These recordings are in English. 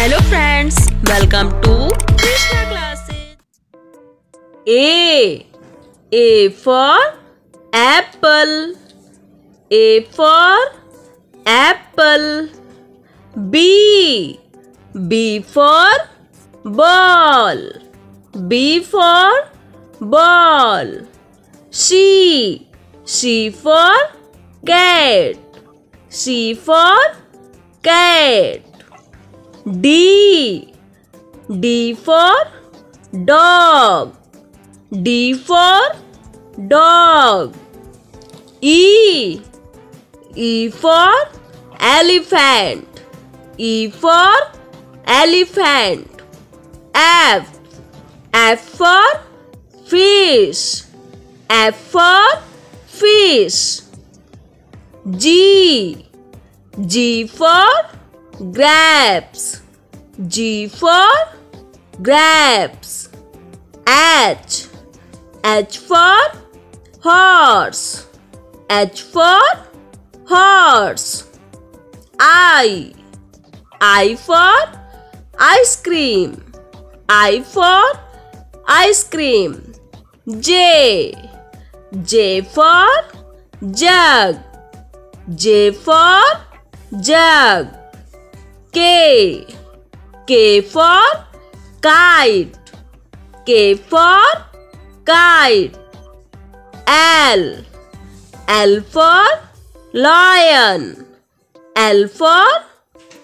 Hello friends, welcome to Krishna classes. A A for apple. A for apple. B B for ball. B for ball. C C for cat. C for cat. D. D for dog. D for dog. E. E for elephant. E for elephant. F. F for fish. F for fish. G. G for grapes G for grapes H. H for horse. H for horse. I. I for ice cream. I for ice cream. J. J for jug. J for jug. K K for kite. K for kite. L. L for lion. L for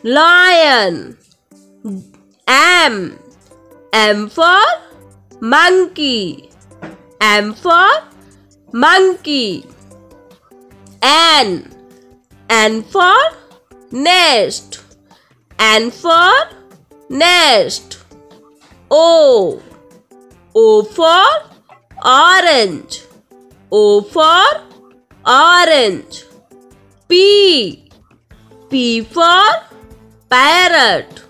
lion. M. M for monkey. M for monkey. N. N for nest. N for nest O. O for orange. O for orange. P. P for parrot.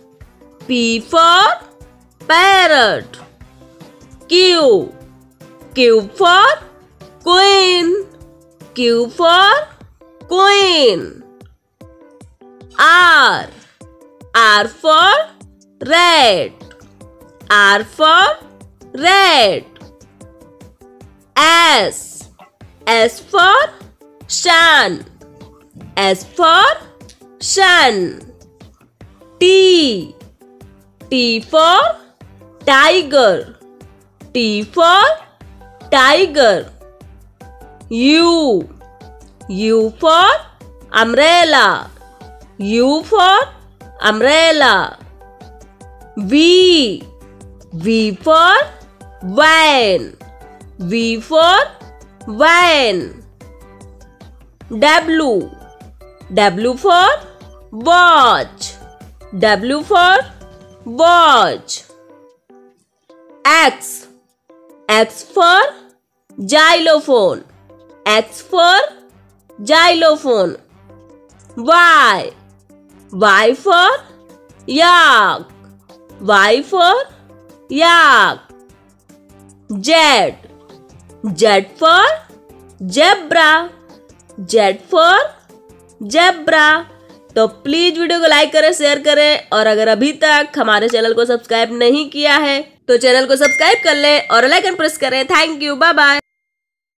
P for parrot. Q. Q for queen. Q for queen. R. R for red. R for red. S. S for shan. S for shan. T. T for tiger. T for tiger. U. U for umbrella. U for umbrella V. V for van. V for van. W. W for watch. W for watch. X. X for xylophone. X for xylophone. Y. Y for yak Y for yak. Z. Z for zebra. Z for zebra. तो please video को like करें share करें और अगर अभी तक हमारे channel को सब्सक्राइब नहीं किया है तो चैनल को सब्सक्राइब कर लें और लाइकन प्रेस करें। Thank you bye bye